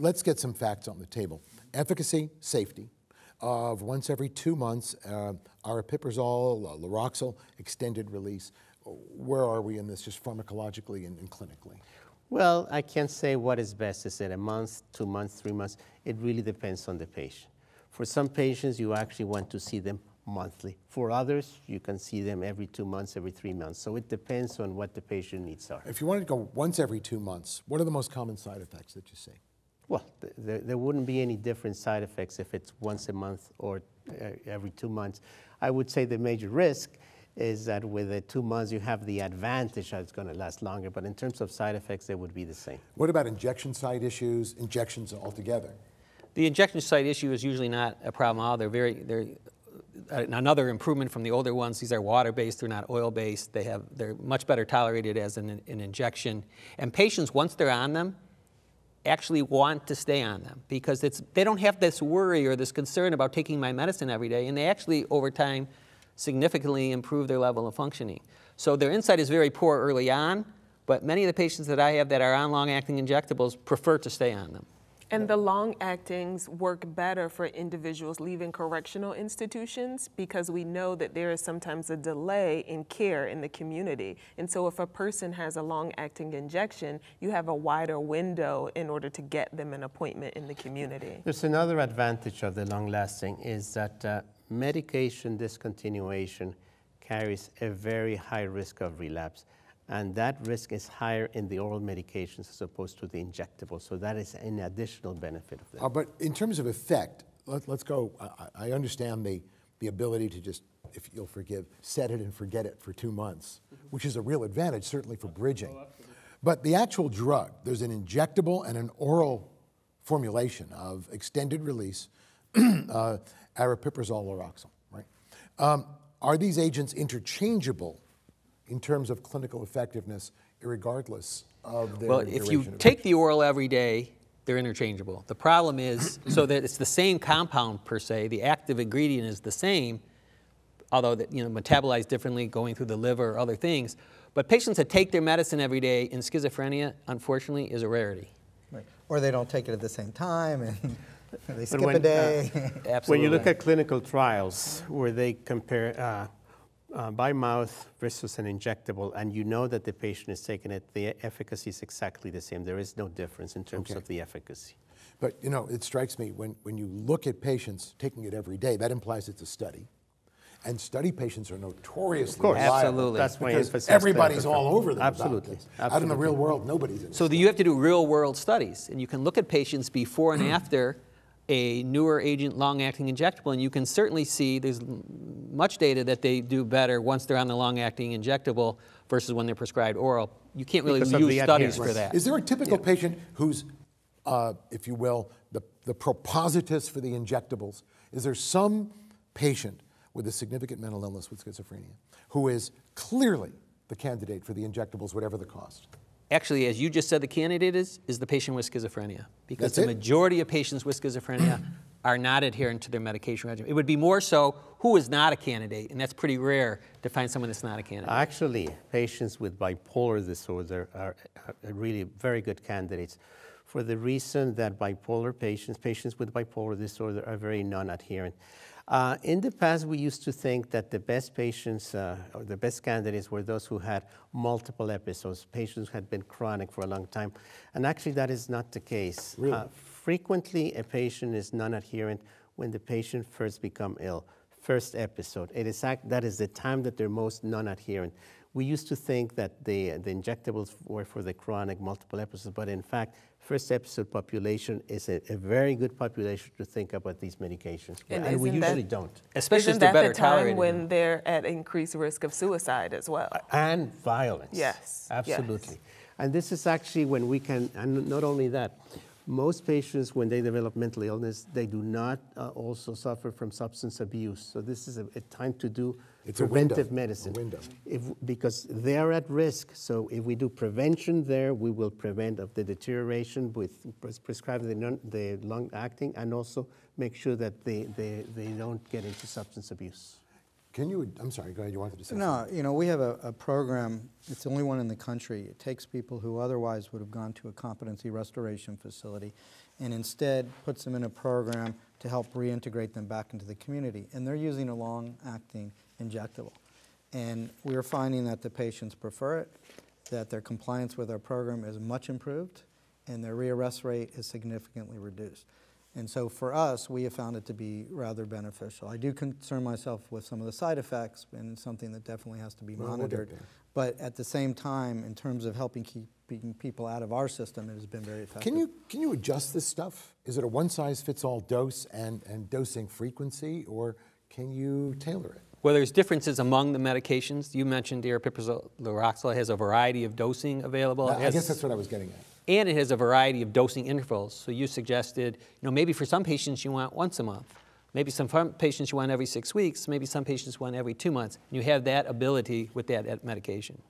let's get some facts on the table. Efficacy, safety of once every two months, uh, aripiprazole, uh, extended release. Where are we in this, just pharmacologically and, and clinically? Well, I can't say what is best. Is it a month, two months, three months? It really depends on the patient. For some patients, you actually want to see them monthly. For others, you can see them every two months, every three months. So it depends on what the patient needs are. If you wanted to go once every two months, what are the most common side effects that you see? Well, th- there, there wouldn't be any different side effects if it's once a month or uh, every two months. I would say the major risk is that with the two months you have the advantage that it's going to last longer, but in terms of side effects, they would be the same. What about injection site issues, injections altogether? The injection site issue is usually not a problem at all. They're very, they're uh, another improvement from the older ones. These are water-based, they're not oil-based. They have, they're much better tolerated as an, an injection. And patients, once they're on them, actually want to stay on them because it's, they don't have this worry or this concern about taking my medicine every day, and they actually, over time, significantly improve their level of functioning. So their insight is very poor early on, but many of the patients that I have that are on long-acting injectables prefer to stay on them. And the long actings work better for individuals leaving correctional institutions because we know that there is sometimes a delay in care in the community. And so, if a person has a long acting injection, you have a wider window in order to get them an appointment in the community. There's another advantage of the long lasting is that uh, medication discontinuation carries a very high risk of relapse and that risk is higher in the oral medications as opposed to the injectable. So that is an additional benefit of that. Uh, but in terms of effect, let, us go. I, I, understand the, the ability to just, if you'll forgive, set it and forget it for two months, which is a real advantage, certainly for bridging. Oh, but the actual drug, there's an injectable and an oral formulation of extended release uh, aripiprazole lauroxil, right? Um, are these agents interchangeable in terms of clinical effectiveness, regardless of their Well, if you take the oral every day, they're interchangeable. The problem is, so that it's the same compound per se, the active ingredient is the same, although that, you know, metabolized differently, going through the liver or other things. But patients that take their medicine every day in schizophrenia, unfortunately, is a rarity. Right. Or they don't take it at the same time and they skip when, a day. Uh, when you look at clinical trials where they compare uh, uh, by mouth versus an injectable, and you know that the patient is taking it, the efficacy is exactly the same. There is no difference in terms okay. of the efficacy. But you know, it strikes me when, when you look at patients taking it every day, that implies it's a study. And study patients are notoriously of course. Absolutely. That's why because everybody's all over them. Absolutely. Absolutely. Out in the real world, nobody's in So you have to do real world studies, and you can look at patients before and after a newer agent long-acting injectable, and you can certainly see there's much data that they do better once they're on the long-acting injectable versus when they're prescribed oral. You can't really because use studies for that. Is there a typical yeah. patient who's, uh, if you will, the, the propositus for the injectables? Is there some patient with a significant mental illness with schizophrenia who is clearly the candidate for the injectables, whatever the cost? actually, as you just said, the candidate is, is the patient with schizophrenia. Because That's the it? majority of patients with schizophrenia are not adherent to their medication regimen. It would be more so who is not a candidate, and that's pretty rare to find someone that's not a candidate. Actually, patients with bipolar disorder are, are really very good candidates for the reason that bipolar patients, patients with bipolar disorder, are very non adherent. Uh, in the past, we used to think that the best patients uh, or the best candidates were those who had multiple episodes, patients who had been chronic for a long time. And actually, that is not the case. Really? Uh, frequently, a patient is non adherent when the patient first become ill, first episode. It is act- that is the time that they're most non adherent. We used to think that the, the injectables were for the chronic multiple episodes, but in fact, first episode population is a, a, very good population to think about these medications. And, and we usually that, don't. Especially isn't that the time tolerated. when they're at increased risk of suicide as well? And violence. Yes. Absolutely. Yes. And this is actually when we can, and not only that, most patients, when they develop mental illness, they do not uh, also suffer from substance abuse. So this is a, a time to do it's preventive medicine. A window. If, because they are at risk. So if we do prevention there, we will prevent of the deterioration with pres- prescribing the, non, the long acting and also make sure that they, they, they don't get into substance abuse. Can you, I'm sorry, go ahead, you wanted to say No, something? you know, we have a, a, program, it's the only one in the country. It takes people who otherwise would have gone to a competency restoration facility and instead puts them in a program to help reintegrate them back into the community. And they're using a long-acting injectable. And we're finding that the patients prefer it, that their compliance with our program is much improved, and their rearrest rate is significantly reduced. And so for us, we have found it to be rather beneficial. I do concern myself with some of the side effects, and it's something that definitely has to be Well, we'll monitored. But at the same time, in terms of helping keeping people out of our system, it has been very effective. Can you, can you adjust this stuff? Is it a one-size-fits-all dose and, and dosing frequency, or can you tailor it? Well, there's differences among the medications. You mentioned aripiprazole lauroxil has a variety of dosing available. It I guess that's what I was getting at. And it has a variety of dosing intervals. So you suggested, you know, maybe for some patients you want once a month. Maybe some patients you want every six weeks. Maybe some patients want every two months. And you have that ability with that that medication.